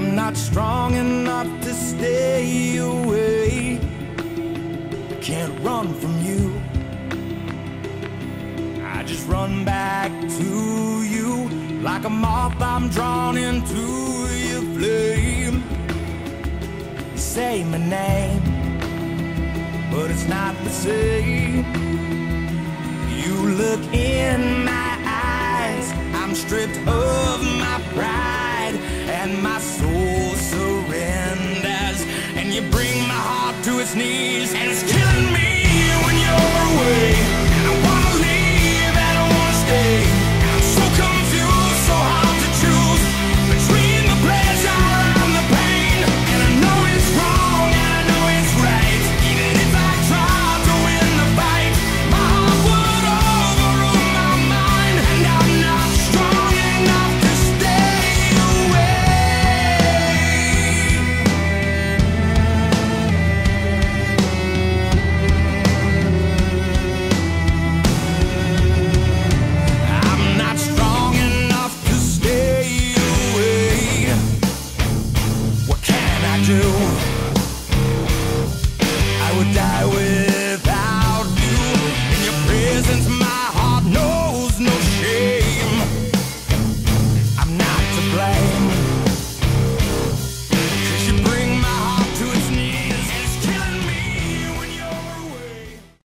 not strong enough to stay away. Can't run from you. I just run back to you like a moth. I'm drawn into your flame. You say my name, but it's not the same. You look in my eyes. I'm stripped of my pride, and my soul surrenders. And you bring my heart to its knees. I would die with